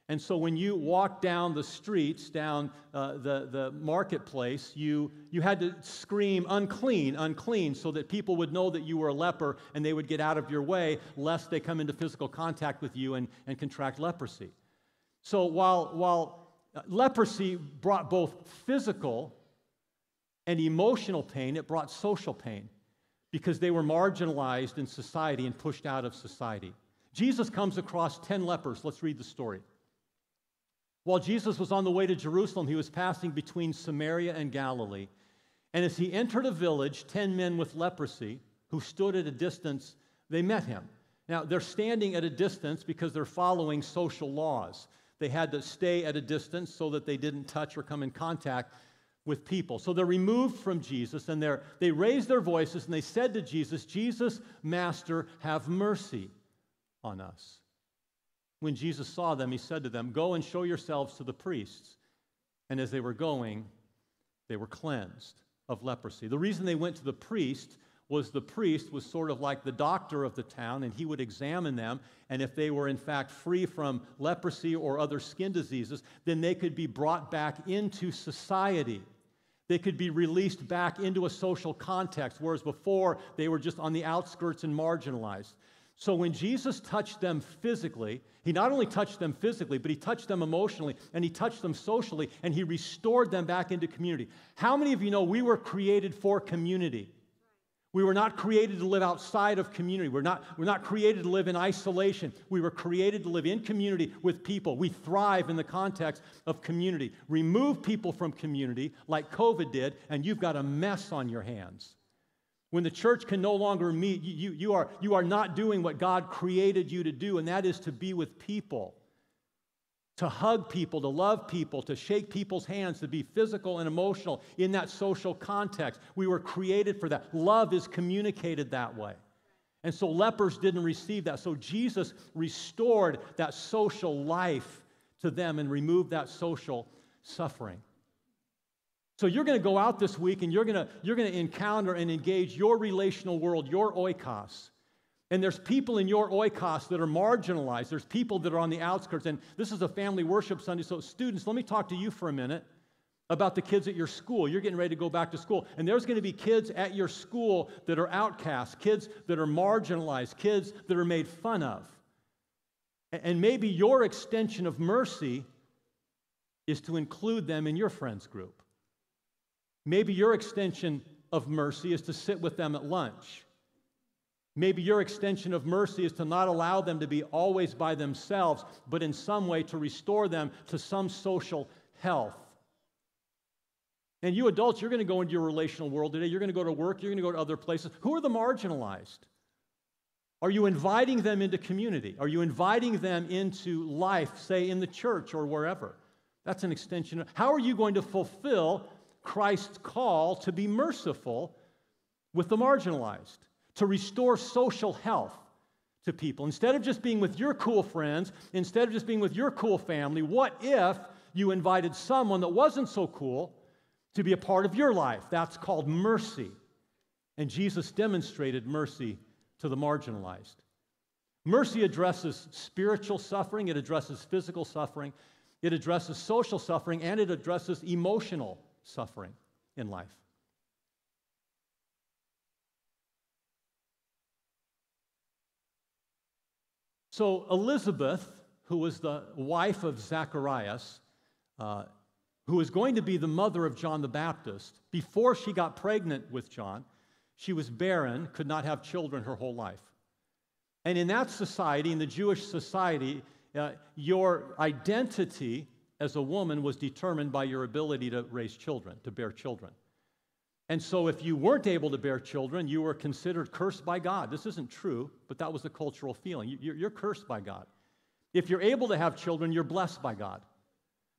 And so when you walked down the streets, down uh, the, the marketplace, you, you had to scream, unclean, unclean, so that people would know that you were a leper and they would get out of your way lest they come into physical contact with you and, and contract leprosy. So while, while Uh, Leprosy brought both physical and emotional pain, it brought social pain because they were marginalized in society and pushed out of society. Jesus comes across 10 lepers. Let's read the story. While Jesus was on the way to Jerusalem, he was passing between Samaria and Galilee. And as he entered a village, 10 men with leprosy who stood at a distance, they met him. Now, they're standing at a distance because they're following social laws. They had to stay at a distance so that they didn't touch or come in contact with people. So they're removed from Jesus and they raised their voices and they said to Jesus, Jesus, Master, have mercy on us. When Jesus saw them, he said to them, Go and show yourselves to the priests. And as they were going, they were cleansed of leprosy. The reason they went to the priest was the priest was sort of like the doctor of the town, and he would examine them. And if they were in fact free from leprosy or other skin diseases, then they could be brought back into society. They could be released back into a social context, whereas before they were just on the outskirts and marginalized. So when Jesus touched them physically, he not only touched them physically, but he touched them emotionally and he touched them socially and he restored them back into community. How many of you know we were created for community? We were not created to live outside of community. We're not, we're not created to live in isolation. We were created to live in community with people. We thrive in the context of community. Remove people from community like COVID did, and you've got a mess on your hands. When the church can no longer meet, you, you, are, you are not doing what God created you to do, and that is to be with people, to hug people, to love people, to shake people's hands, to be physical and emotional in that social context. We were created for that. Love is communicated that way. And so lepers didn't receive that. So Jesus restored that social life to them and removed that social suffering. So you're going to go out this week and you're going to, you're going to encounter and engage your relational world, your oikos. And there's people in your oikos that are marginalized. There's people that are on the outskirts. And this is a family worship Sunday. So, students, let me talk to you for a minute about the kids at your school. You're getting ready to go back to school. And there's going to be kids at your school that are outcasts, kids that are marginalized, kids that are made fun of. And maybe your extension of mercy is to include them in your friends group. Maybe your extension of mercy is to sit with them at lunch. Maybe your extension of mercy is to not allow them to be always by themselves, but in some way to restore them to some social health. And you adults, you're going to go into your relational world today. You're going to go to work. You're going to go to other places. Who are the marginalized? Are you inviting them into community? Are you inviting them into life, say in the church or wherever? That's an extension. Of, how are you going to fulfill Christ's call to be merciful with the marginalized, to restore social health to people? Instead of just being with your cool friends, instead of just being with your cool family, what if you invited someone that wasn't so cool to be a part of your life? That's called mercy. And Jesus demonstrated mercy to the marginalized. Mercy addresses spiritual suffering, it addresses physical suffering, it addresses social suffering, and it addresses emotional suffering in life. So, Elizabeth, who was the wife of Zacharias, uh, who was going to be the mother of John the Baptist, before she got pregnant with John, she was barren, could not have children her whole life. And in that society, in the Jewish society, uh, your identity as a woman was determined by your ability to raise children, to bear children. And so, if you weren't able to bear children, you were considered cursed by God. This isn't true, but that was the cultural feeling. You're cursed by God. If you're able to have children, you're blessed by God.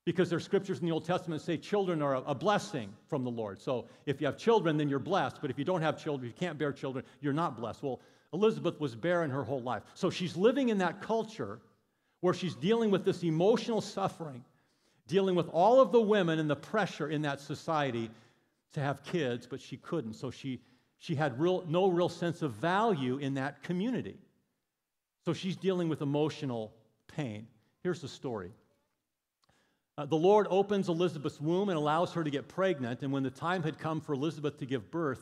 Because there's scriptures in the Old Testament that say children are a blessing from the Lord. So if you have children, then you're blessed. But if you don't have children, if you can't bear children, you're not blessed. Well, Elizabeth was barren her whole life. So she's living in that culture where she's dealing with this emotional suffering dealing with all of the women and the pressure in that society to have kids, but she couldn't. So she, she had real, no real sense of value in that community. So she's dealing with emotional pain. Here's the story. Uh, the Lord opens Elizabeth's womb and allows her to get pregnant. And when the time had come for Elizabeth to give birth,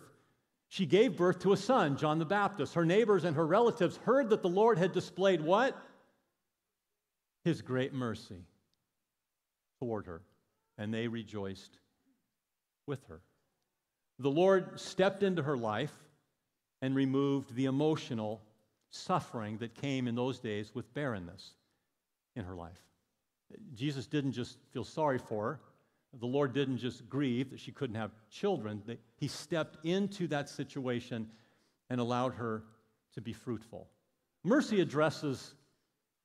she gave birth to a son, John the Baptist. Her neighbors and her relatives heard that the Lord had displayed what? His great mercy toward her, and they rejoiced with her. The Lord stepped into her life and removed the emotional suffering that came in those days with barrenness in her life. Jesus didn't just feel sorry for her. The Lord didn't just grieve that she couldn't have children. He stepped into that situation and allowed her to be fruitful. Mercy addresses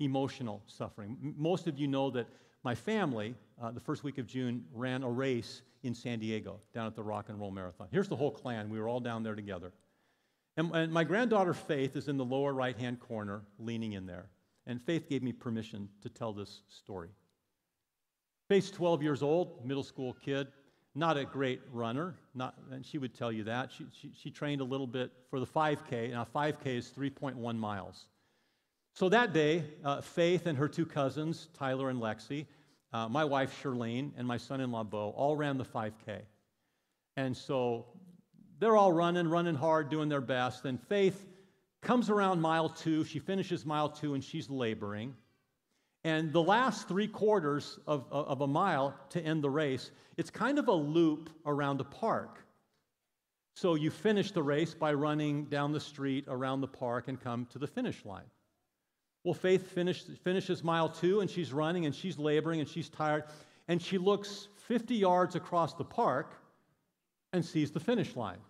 emotional suffering. Most of you know that my family, uh, the first week of June, ran a race in San Diego down at the Rock and Roll Marathon. Here's the whole clan. We were all down there together. And, and my granddaughter Faith is in the lower right hand corner, leaning in there. And Faith gave me permission to tell this story. Faith's 12 years old, middle school kid, not a great runner, not, and she would tell you that. She, she, she trained a little bit for the 5K. Now, 5K is 3.1 miles. So that day, uh, Faith and her two cousins, Tyler and Lexi, uh, my wife Charlene, and my son in law Bo, all ran the 5K. And so they're all running, running hard, doing their best. And Faith comes around mile two. She finishes mile two and she's laboring. And the last three quarters of, of a mile to end the race, it's kind of a loop around a park. So you finish the race by running down the street around the park and come to the finish line. Well, Faith finishes mile two and she's running and she's laboring and she's tired. And she looks 50 yards across the park and sees the finish line.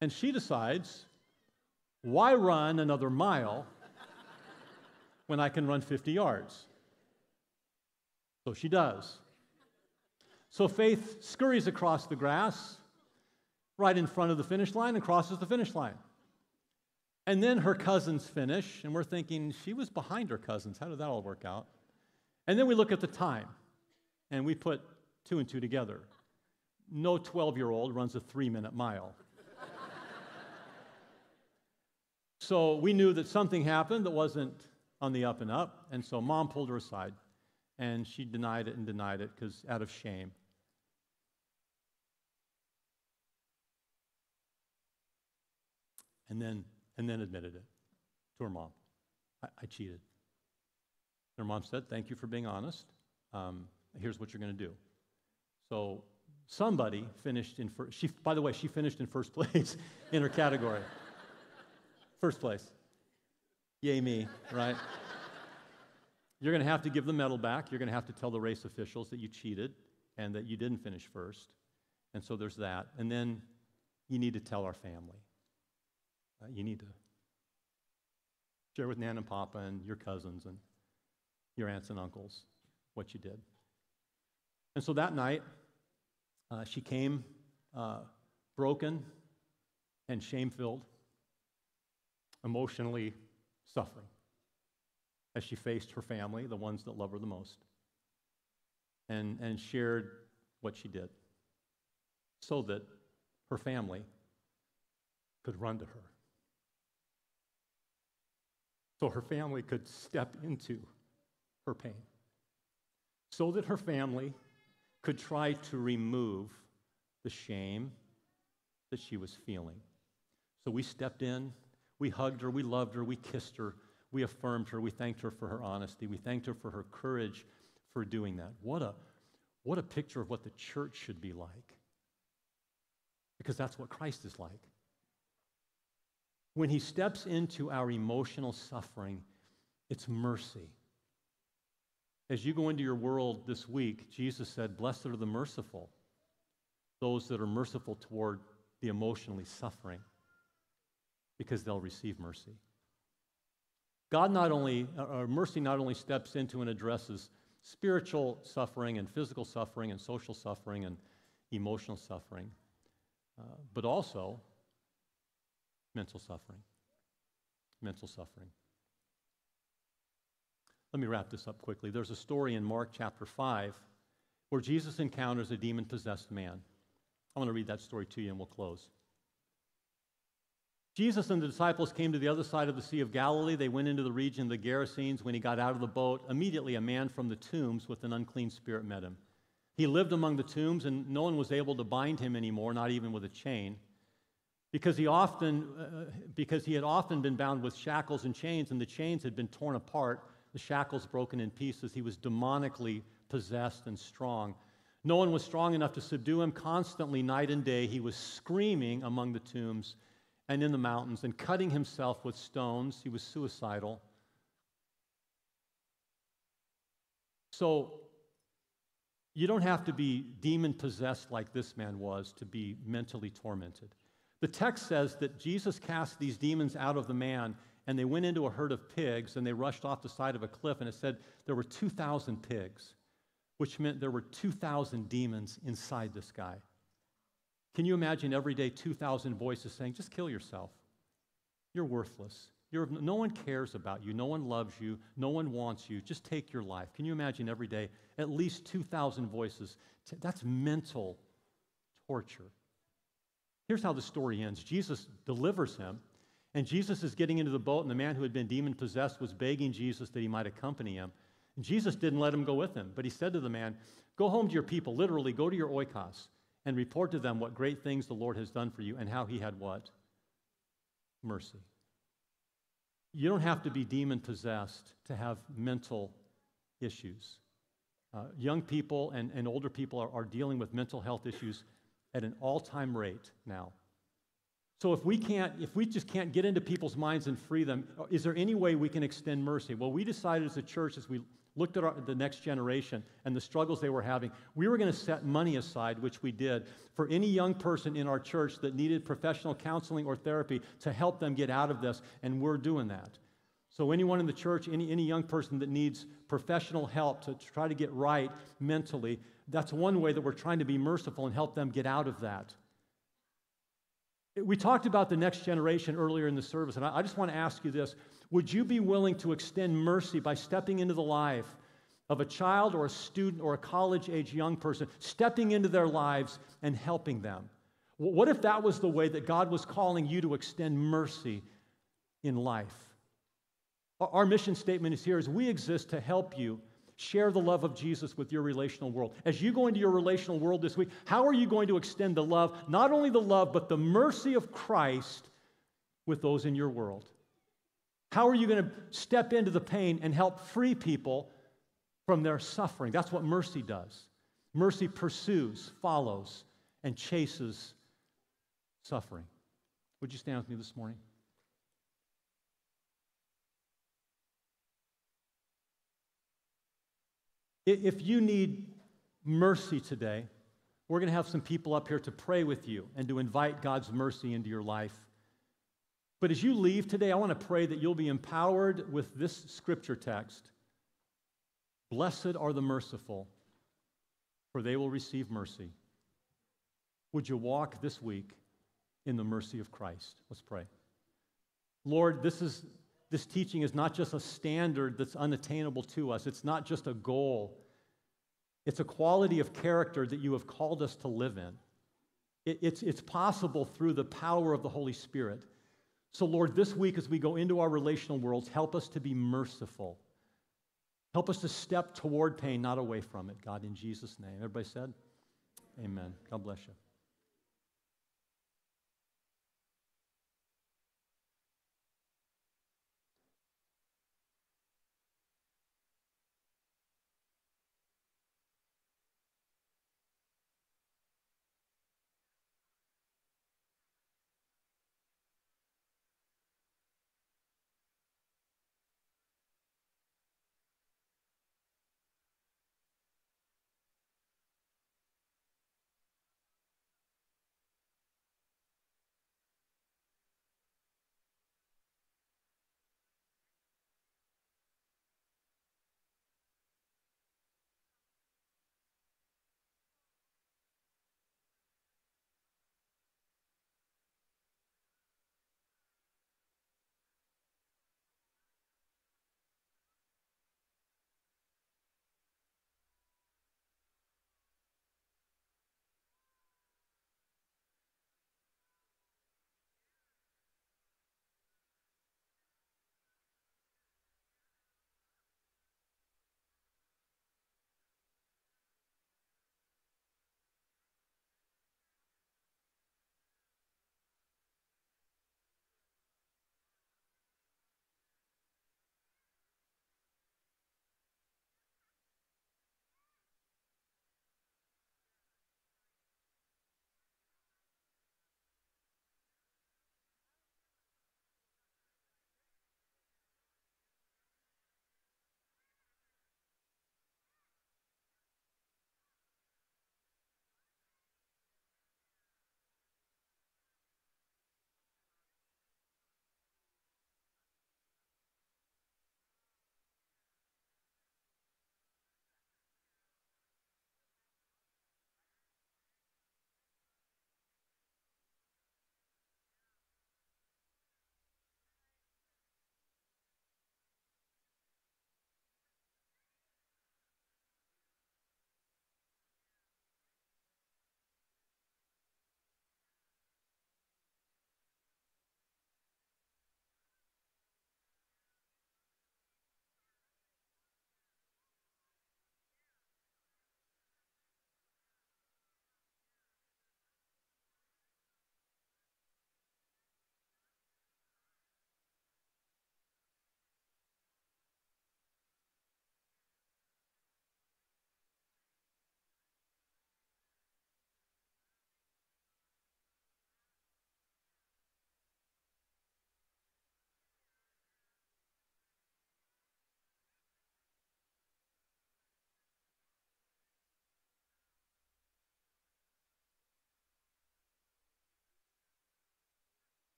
And she decides, why run another mile when I can run 50 yards? So she does. So Faith scurries across the grass right in front of the finish line and crosses the finish line. And then her cousins finish, and we're thinking she was behind her cousins. How did that all work out? And then we look at the time, and we put two and two together. No 12 year old runs a three minute mile. so we knew that something happened that wasn't on the up and up, and so mom pulled her aside, and she denied it and denied it because out of shame. And then and then admitted it to her mom. I, I cheated. Her mom said, Thank you for being honest. Um, here's what you're going to do. So somebody finished in first. She, by the way, she finished in first place in her category. first place. Yay, me, right? You're going to have to give the medal back. You're going to have to tell the race officials that you cheated and that you didn't finish first. And so there's that. And then you need to tell our family. Uh, you need to share with Nan and Papa and your cousins and your aunts and uncles what you did. And so that night, uh, she came uh, broken and shame filled, emotionally suffering as she faced her family, the ones that love her the most, and, and shared what she did so that her family could run to her so her family could step into her pain, so that her family could try to remove the shame that she was feeling. So we stepped in, we hugged her, we loved her, we kissed her, we affirmed her, we thanked her for her honesty, we thanked her for her courage for doing that. What a, what a picture of what the church should be like. Because that's what Christ is like. When he steps into our emotional suffering, it's mercy. As you go into your world this week, Jesus said, Blessed are the merciful, those that are merciful toward the emotionally suffering, because they'll receive mercy. God not only, or mercy not only steps into and addresses spiritual suffering and physical suffering and social suffering and emotional suffering, uh, but also mental suffering. Mental suffering. Let me wrap this up quickly. There's a story in Mark chapter 5 where Jesus encounters a demon possessed man. I want to read that story to you and we'll close. Jesus and the disciples came to the other side of the Sea of Galilee. They went into the region of the Gerasenes. When he got out of the boat, immediately a man from the tombs with an unclean spirit met him. He lived among the tombs, and no one was able to bind him anymore, not even with a chain because he often uh, because he had often been bound with shackles and chains and the chains had been torn apart the shackles broken in pieces. He was demonically possessed and strong. No one was strong enough to subdue him. Constantly, night and day, he was screaming among the tombs and in the mountains and cutting himself with stones. He was suicidal. So, you don't have to be demon possessed like this man was to be mentally tormented. The text says that Jesus cast these demons out of the man, and they went into a herd of pigs, and they rushed off the side of a cliff, and it said there were 2,000 pigs, which meant there were 2,000 demons inside this guy. Can you imagine every day 2,000 voices saying, just kill yourself? You're worthless. You're, no one cares about you. No one loves you. No one wants you. Just take your life. Can you imagine every day at least 2,000 voices? That's mental torture. Here's how the story ends Jesus delivers him, and Jesus is getting into the boat, and the man who had been demon possessed was begging Jesus that he might accompany him. And Jesus didn't let him go with him, but he said to the man, Go home to your people, literally, go to your oikos, and report to them what great things the Lord has done for you and how he had what? Mercy. You don't have to be demon possessed to have mental issues. Uh, young people and, and older people are, are dealing with mental health issues at an all-time rate now. So if we can't, if we just can't get into people's minds and free them, is there any way we can extend mercy? Well, we decided as a church, as we looked at our, the next generation and the struggles they were having, we were going to set money aside, which we did, for any young person in our church that needed professional counseling or therapy to help them get out of this, and we're doing that. So, anyone in the church, any, any young person that needs professional help to try to get right mentally, that's one way that we're trying to be merciful and help them get out of that. We talked about the next generation earlier in the service, and I just want to ask you this Would you be willing to extend mercy by stepping into the life of a child or a student or a college age young person, stepping into their lives and helping them? What if that was the way that God was calling you to extend mercy in life? Our mission statement is here is we exist to help you share the love of Jesus with your relational world. As you go into your relational world this week, how are you going to extend the love, not only the love, but the mercy of Christ with those in your world? How are you going to step into the pain and help free people from their suffering? That's what mercy does. Mercy pursues, follows, and chases suffering. Would you stand with me this morning? If you need mercy today, we're going to have some people up here to pray with you and to invite God's mercy into your life. But as you leave today, I want to pray that you'll be empowered with this scripture text Blessed are the merciful, for they will receive mercy. Would you walk this week in the mercy of Christ? Let's pray. Lord, this is this teaching is not just a standard that's unattainable to us, it's not just a goal. It's a quality of character that you have called us to live in. It, it's, it's possible through the power of the Holy Spirit. So, Lord, this week as we go into our relational worlds, help us to be merciful. Help us to step toward pain, not away from it, God, in Jesus' name. Everybody said? Amen. God bless you.